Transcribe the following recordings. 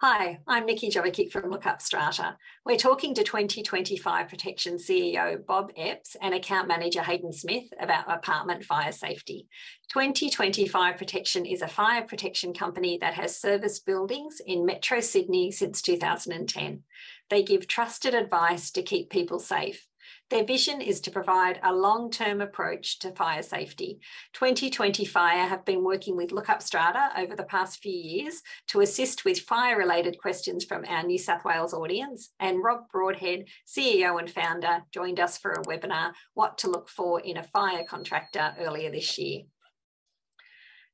Hi, I'm Nikki Jovicic from Lookup Strata. We're talking to 2020 Fire Protection CEO Bob Epps and account manager Haydn Smith about apartment fire safety. 2020 Fire Protection is a fire protection company that has serviced buildings in Metro Sydney since 2010. They give trusted advice to keep people safe. Their vision is to provide a long term approach to fire safety. 2020 Fire have been working with Lookup Strata over the past few years to assist with fire related questions from our New South Wales audience. And Rob Broadhead, CEO and founder, joined us for a webinar, What to Look For in a Fire Contractor, earlier this year.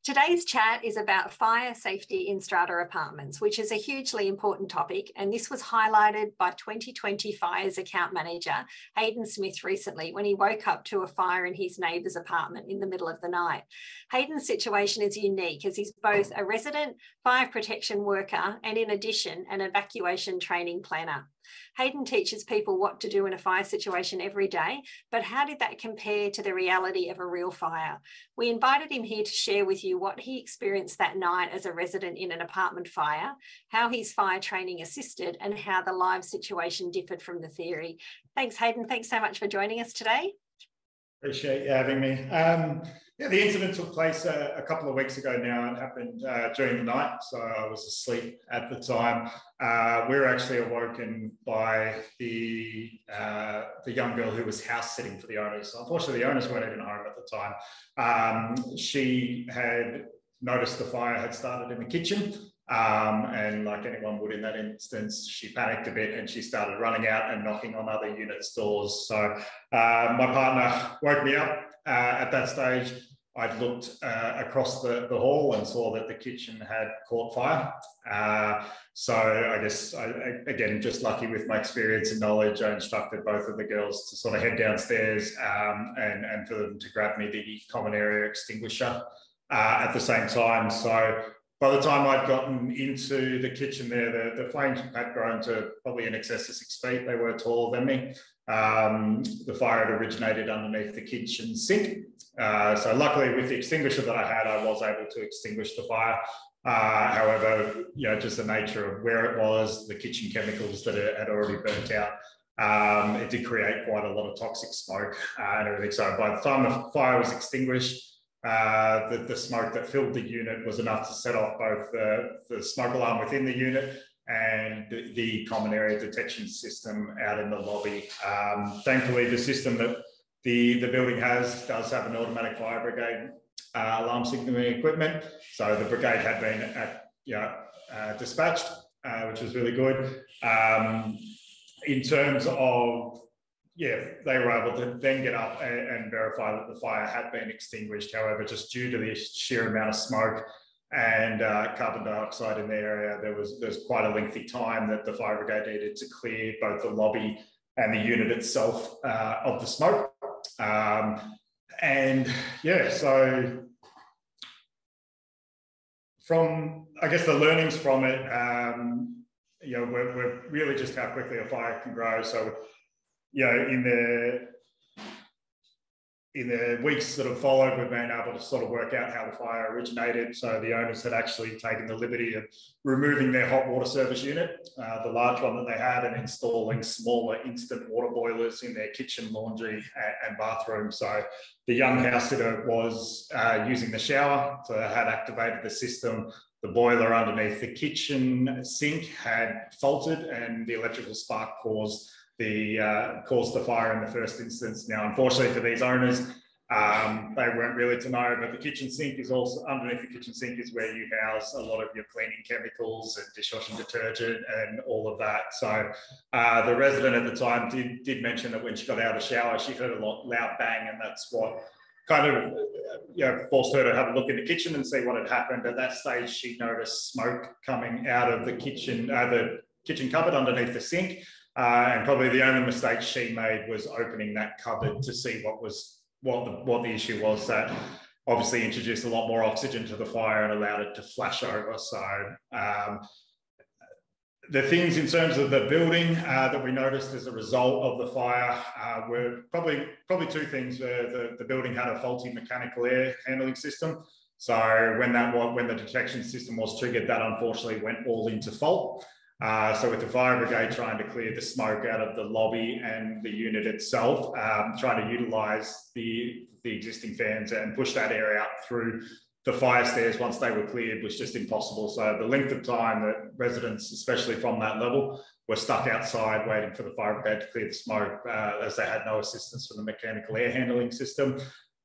Today's chat is about fire safety in strata apartments, which is a hugely important topic. And this was highlighted by 2020 Fire's account manager, Haydn Smith, recently when he woke up to a fire in his neighbour's apartment in the middle of the night. Haydn's situation is unique as he's both a resident fire protection worker and, in addition, an evacuation training planner. Haydn teaches people what to do in a fire situation every day, but how did that compare to the reality of a real fire? We invited him here to share with you what he experienced that night as a resident in an apartment fire, how his fire training assisted, and how the live situation differed from the theory. Thanks, Haydn. Thanks so much for joining us today. Appreciate you having me. Um, yeah, the incident took place a, a, couple of weeks ago now. It happened uh, during the night, so I was asleep at the time. Uh, we were actually awoken by the uh, the young girl who was house sitting for the owners. So unfortunately, the owners weren't even home at the time. Um, she had noticed the fire had started in the kitchen. Um, and like anyone would in that instance, she panicked a bit and she started running out and knocking on other units' doors. So uh, my partner woke me up uh, at that stage. I'd looked uh, across the, the hall and saw that the kitchen had caught fire. Uh, so I guess, I, again, just lucky with my experience and knowledge, I instructed both of the girls to sort of head downstairs um, and, and for them to grab me the common area extinguisher uh, at the same time. So by the time I'd gotten into the kitchen there, the, the flames had grown to probably in excess of six feet. They were taller than me. Um, the fire had originated underneath the kitchen sink. Uh, so luckily with the extinguisher that I had, I was able to extinguish the fire. Uh, however, you know, just the nature of where it was, the kitchen chemicals that had already burnt out, um, it did create quite a lot of toxic smoke uh, and everything. So by the time the fire was extinguished, uh, the, the, smoke that filled the unit was enough to set off both the, the smoke alarm within the unit and the, the, common area detection system out in the lobby. Um, thankfully, the system that the, the building has does have an automatic fire brigade uh, alarm signaling equipment. So the brigade had been at, you know, uh, dispatched, uh, which was really good. Um, in terms of yeah, they were able to then get up and, and, verify that the fire had been extinguished. However, just due to the sheer amount of smoke and uh, carbon dioxide in the area, there was there's quite a lengthy time that the fire brigade needed to clear both the lobby and the unit itself uh, of the smoke. Um, and yeah, so from I guess the learnings from it, um, you know, we're, we're really just how quickly a fire can grow. So you know, in the in the weeks that have followed, we've been able to sort of work out how the fire originated. So the owners had actually taken the liberty of removing their hot water service unit, uh, the large one that they had, and installing smaller instant water boilers in their kitchen, laundry, and, bathroom. So the young house sitter was uh, using the shower, so had activated the system. The boiler underneath the kitchen sink had faulted, and the electrical spark caused the uh, caused the fire in the first instance. Now, unfortunately for these owners, um, they weren't really to know, but the kitchen sink is also underneath the kitchen sink is where you house a lot of your cleaning chemicals and dishwashing detergent and all of that. So uh, the resident at the time did, did mention that when she got out of the shower, she heard a lot, loud bang, and that's what kind of you know, forced her to have a look in the kitchen and see what had happened. At that stage, she noticed smoke coming out of the kitchen, uh, the kitchen cupboard underneath the sink. Uh, and probably the only mistake she made was opening that cupboard to see what was what the, what the issue was. That obviously introduced a lot more oxygen to the fire and allowed it to flash over. So um, the things in terms of the building uh, that we noticed as a result of the fire uh, were probably probably two things. The, the building had a faulty mechanical air handling system. So when that when the detection system was triggered, that unfortunately went all into fault. Uh, so with the fire brigade trying to clear the smoke out of the lobby and the unit itself, um, trying to utilise the the existing fans and push that air out through the fire stairs once they were cleared was just impossible. So the length of time that residents, especially from that level, were stuck outside waiting for the fire brigade to clear the smoke uh, as they had no assistance from the mechanical air handling system.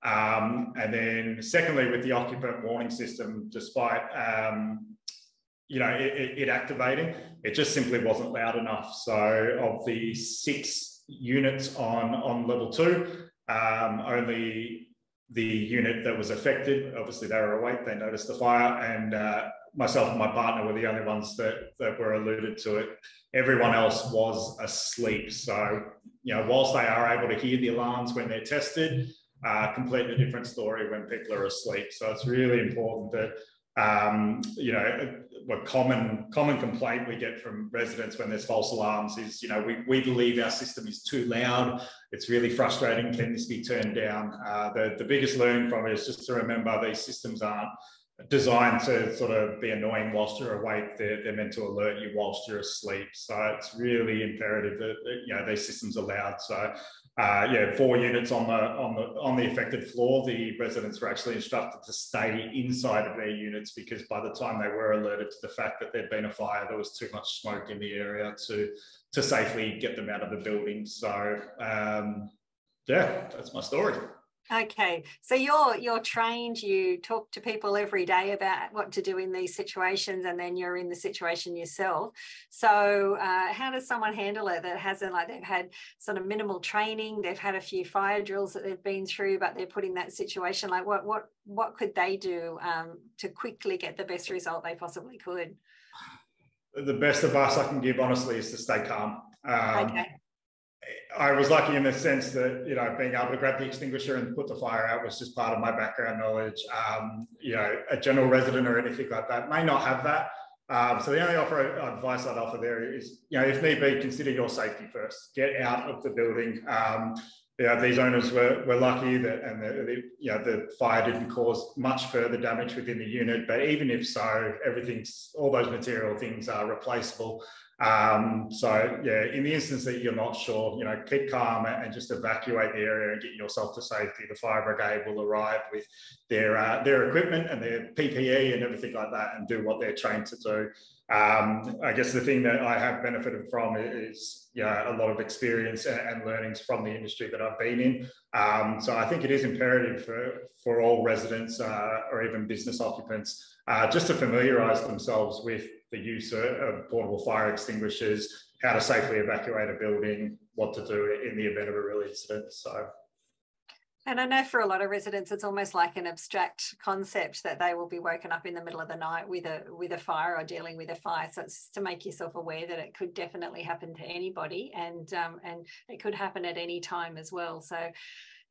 Um, and then secondly, with the occupant warning system, despite um, you know it, it, activating, it just simply wasn't loud enough. So of the six units on on level two, um, only the unit that was affected, obviously they were awake, they noticed the fire, and uh, myself and my partner were the only ones that, that were alluded to it. Everyone else was asleep. So, you know, whilst they are able to hear the alarms when they're tested, uh, completely different story when people are asleep. So it's really important that um, you know, a common common complaint we get from residents when there's false alarms is, you know, we, we believe our system is too loud. It's really frustrating. Can this be turned down? Uh, the, the biggest learning from it is just to remember these systems aren't designed to sort of be annoying whilst you're awake. They're, they're meant to alert you whilst you're asleep. So it's really imperative that, that you know these systems are loud. So uh, yeah, four units on the on the on the affected floor. The residents were actually instructed to stay inside of their units because by the time they were alerted to the fact that there'd been a fire, there was too much smoke in the area to to safely get them out of the building. So um, yeah, that's my story. Okay, so you're you're trained. You talk to people every day about what to do in these situations, and then you're in the situation yourself. So, uh, how does someone handle it that hasn't like they've had sort of minimal training? They've had a few fire drills that they've been through, but they're put in that situation. Like, what what what could they do um, to quickly get the best result they possibly could? The best advice I can give, honestly, is to stay calm. Um, okay I was lucky in the sense that you know being able to grab the extinguisher and put the fire out was just part of my background knowledge. Um, you know, a general resident or anything like that may not have that. Um, so the only offer advice I'd offer there is, you know, if need be, consider your safety first. Get out of the building. Um, you know, these owners were, were lucky that, and the, the, you know, the fire didn't cause much further damage within the unit. But even if so, everything's all those material things are replaceable. Um, so yeah, in the instance that you're not sure, you know, keep calm and just evacuate the area and get yourself to safety. The fire brigade will arrive with their uh, their equipment and their PPE and everything like that, and do what they're trained to do. Um, I guess the thing that I have benefited from is yeah, a lot of experience and, learnings from the industry that I've been in. Um, so I think it is imperative for, for all residents uh, or even business occupants uh, just to familiarise themselves with the use of portable fire extinguishers, how to safely evacuate a building, what to do in the event of a real incident. So. And I know for a lot of residents, it's almost like an abstract concept that they will be woken up in the middle of the night with a with a fire or dealing with a fire. So it's to make yourself aware that it could definitely happen to anybody, and um, and it could happen at any time as well. So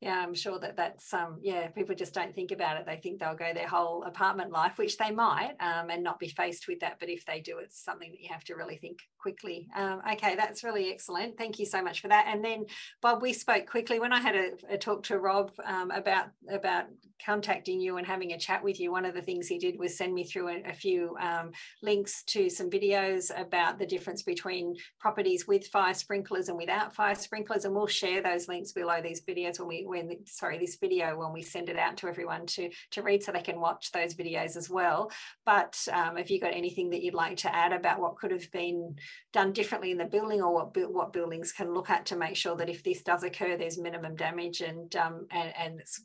yeah, I'm sure that that's um, yeah, people just don't think about it. They think they'll go their whole apartment life, which they might, um, and not be faced with that. But if they do, it's something that you have to really think quickly. Um, okay, that's really excellent. Thank you so much for that. And then, Bob, we spoke quickly when I had a, a talk to Rob um, about about contacting you and having a chat with you. One of the things he did was send me through a, a few um, links to some videos about the difference between properties with fire sprinklers and without fire sprinklers, and we'll share those links below these videos when we when sorry this video when we send it out to everyone to to read so they can watch those videos as well. But um, if you got anything that you'd like to add about what could have been done differently in the building or what, what buildings can look at to make sure that if this does occur, there's minimum damage and, um, and, and it's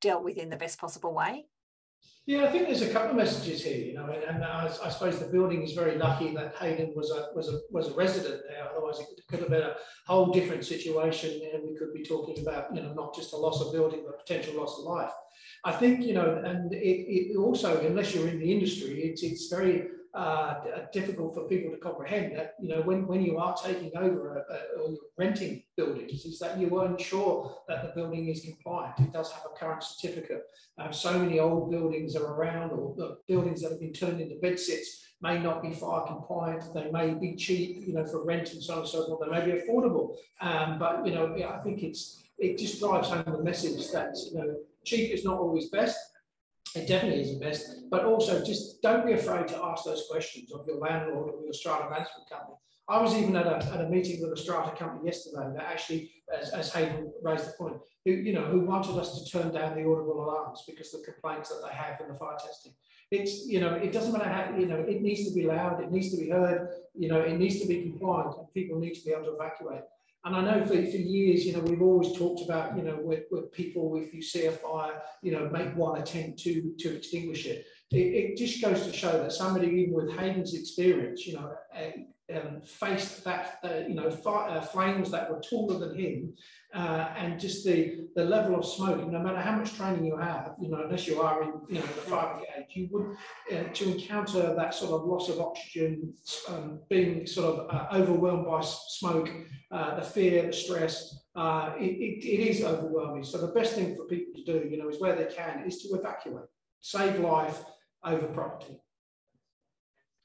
dealt with in the best possible way? Yeah, I think there's a couple of messages here, you know, and, and I, I, suppose the building is very lucky that Haydn was a was a was a resident there. Otherwise, it could have been a whole different situation, and we could be talking about, you know, not just a loss of building, but potential loss of life. I think, you know, and it, it also, unless you're in the industry, it's it's very uh, difficult for people to comprehend that you know when, when you are taking over a, a, or renting buildings is that you weren't sure that the building is compliant. It does have a current certificate. Um, so many old buildings are around or the buildings that have been turned into bed sits may not be fire compliant. They may be cheap, you know, for rent and so on and so forth. They may be affordable. Um, but, you know, I think it's it just drives home the message that, you know, cheap is not always best It definitely isn't best, but also just don't be afraid to ask those questions of your landlord or your strata management company. I was even at a, at a meeting with a strata company yesterday that actually, as, as Haydn raised the point, who you know who wanted us to turn down the audible alarms because the complaints that they have in the fire testing. It's you know it doesn't matter how you know it needs to be loud, it needs to be heard, you know it needs to be compliant, and people need to be able to evacuate. And I know for, for years, you know, we've always talked about, you know, with, with people, if you see a fire, you know, make one attempt to, to extinguish it. it. It just goes to show that somebody, even with Haydn's experience, you know, um, faced that, uh, you know, uh, flames that were taller than him, uh, and just the the level of smoke. No matter how much training you have, you know, unless you are in, you know, the fire brigade, you would uh, to encounter that sort of loss of oxygen, um, being sort of uh, overwhelmed by smoke, uh, the fear, the stress. It, it, it is overwhelming. So the best thing for people to do, you know, is where they can, is to evacuate, save life over property.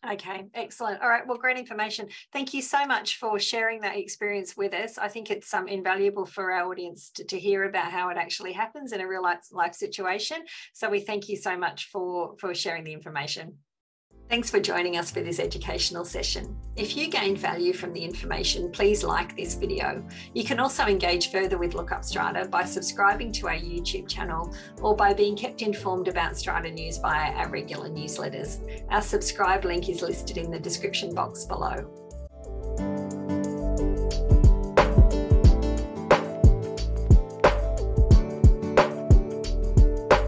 Okay, excellent. All right, well, great information. Thank you so much for sharing that experience with us. I think it's um, invaluable for our audience to, to hear about how it actually happens in a real life, life situation. So we thank you so much for, for sharing the information. Thanks for joining us for this educational session. If you gained value from the information, please like this video. You can also engage further with Lookup Strata by subscribing to our YouTube channel or by being kept informed about Strata news via our regular newsletters. Our subscribe link is listed in the description box below.